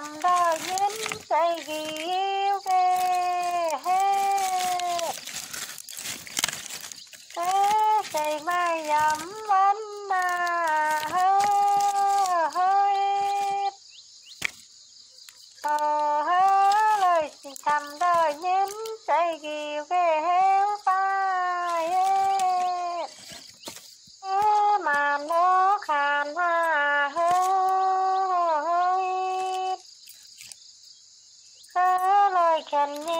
கண்டாயின் செய்கியே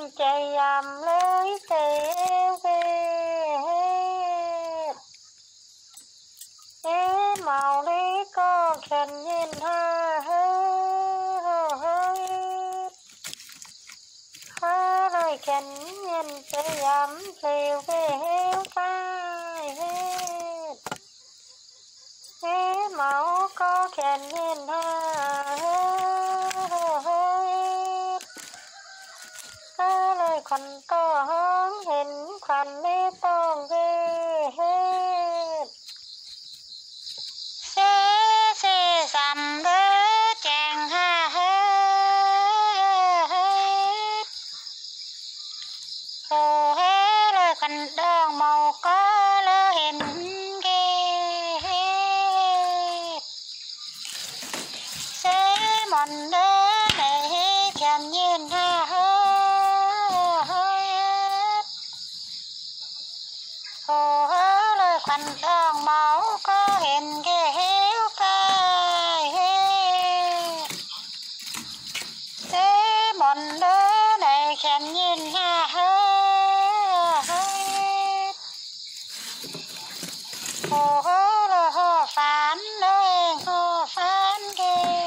think I คนโ thành thương máu có hiền ghê hiếu tai thế bọn đứa này khen nhìn ha hết hồ hô là hồ phán nơi hồ phán ghê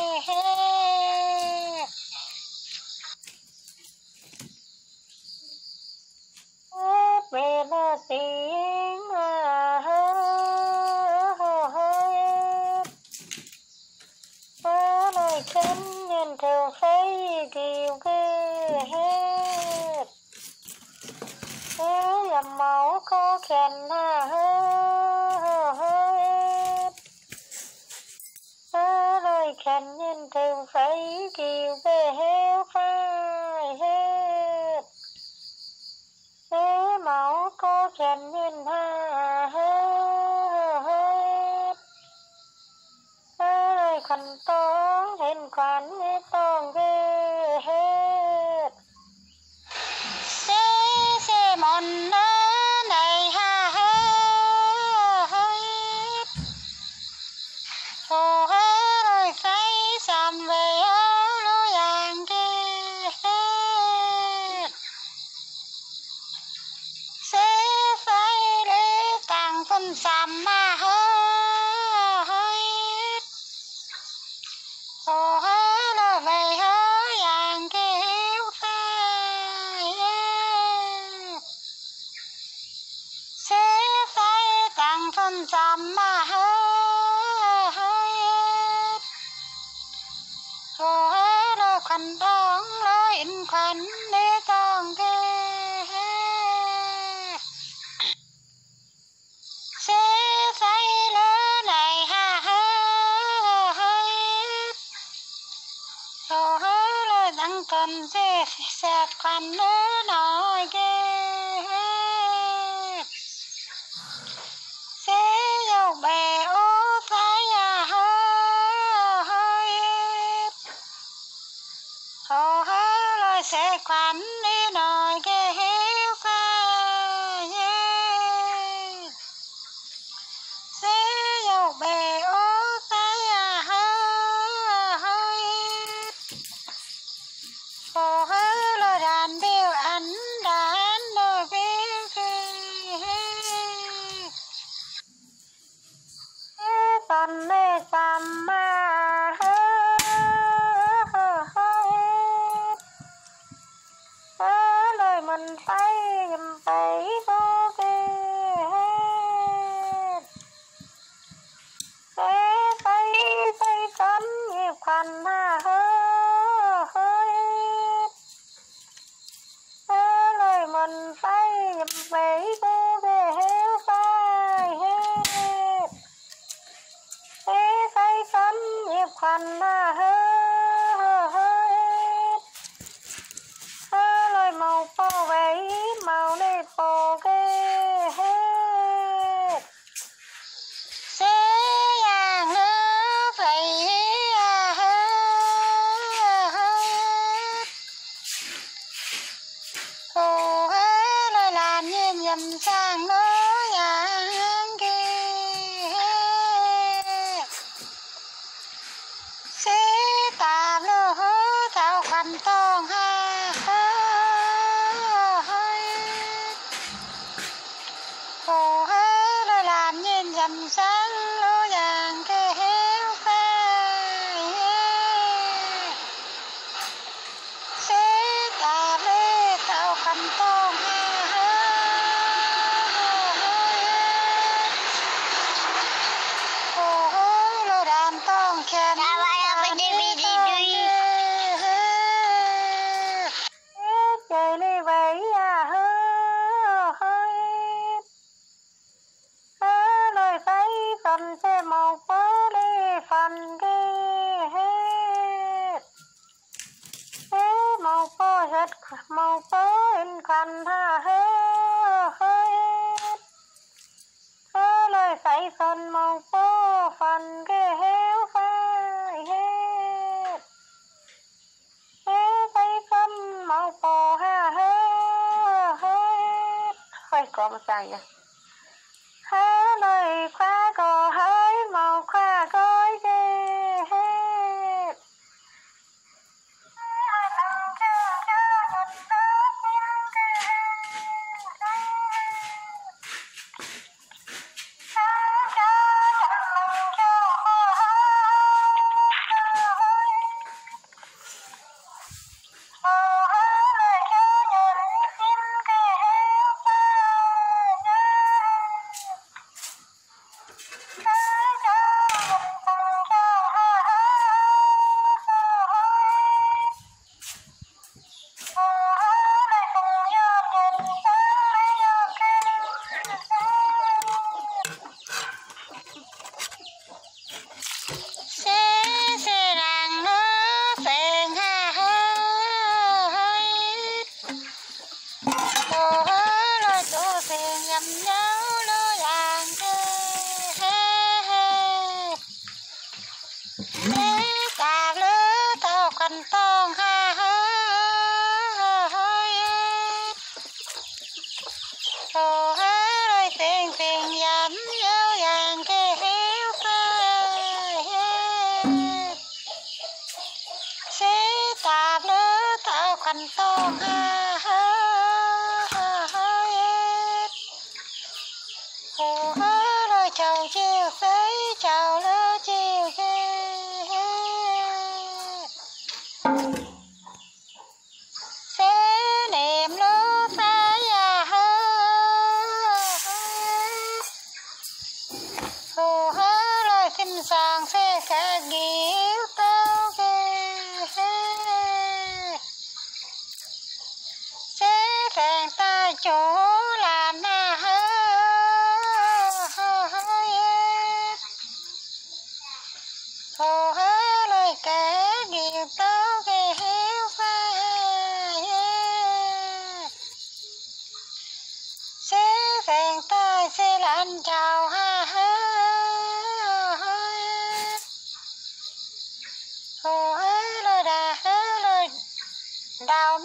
Hãy subscribe Oh, cầm dê sẹt cầm nữa nói ghê. ก็ไม่ใส่ฮะเลยควา Mm-hmm.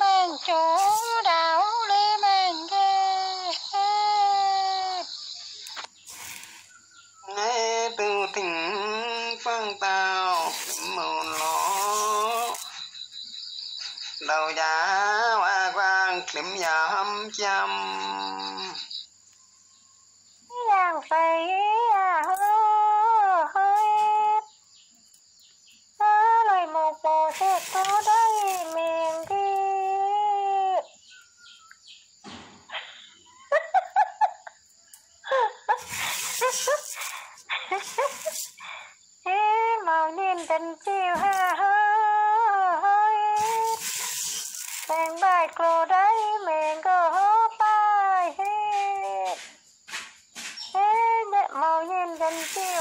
bên chú đạo đi bên kia nghe từ tình phương tao mù lỗ đầu giá hoa vàng kiếm nhà hâm châm. one.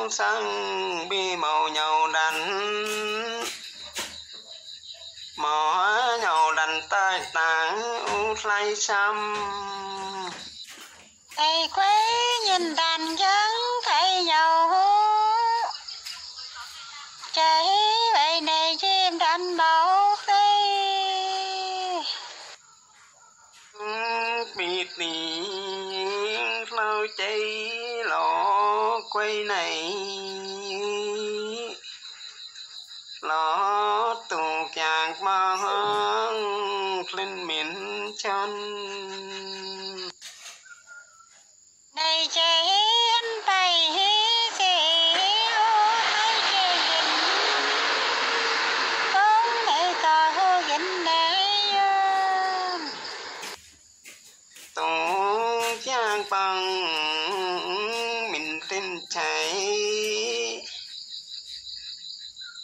áo bi màu nhau đành mỏ nhau đành tay tảng út lay xăm. Thầy quế nhìn đàn dân lô chay lọ quay này. Lọ tù chạc mang hơn lên miền chân.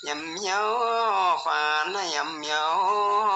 nhầm nhau khoan nhầm nhau.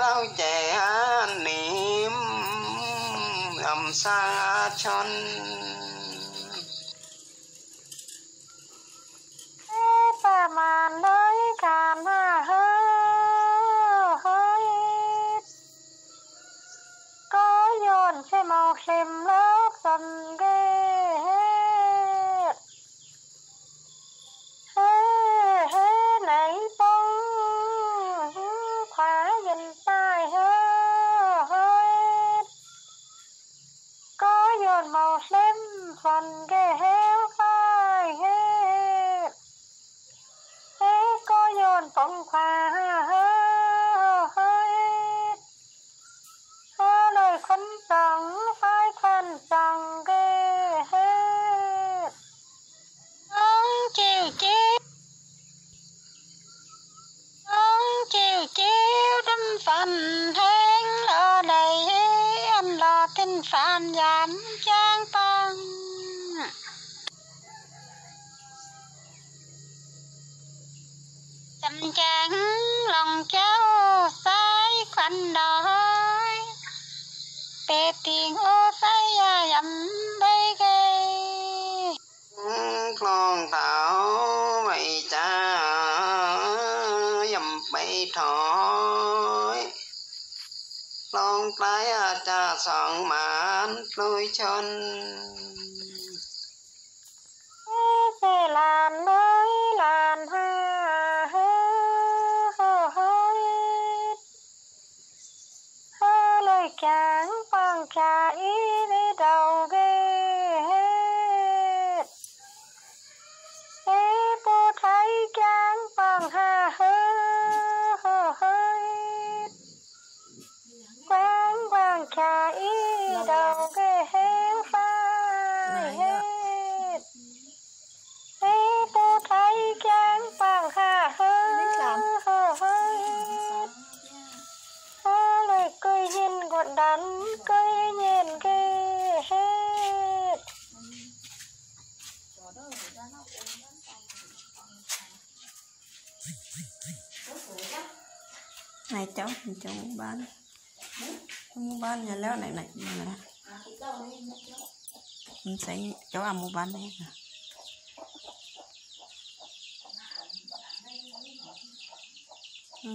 sao trẻ niệm ầm xa chân bà mà nơi cảm mà hơi có dồn xe màu xem lớp dần ghê màu xem phần ghê héo phai hết, Ê có nhồn tổng khoa tình lòng cháu say khoanh đói tê tiền ô sai dầm bay gây con thảo mày cha dầm bay thói long tái à, cha soạn mãn lôi chân. cháu, mình cháu muốn bán. Cháu muốn bán nhà léo này này mình sẽ, cháu ăn muốn bán đấy. À ừ.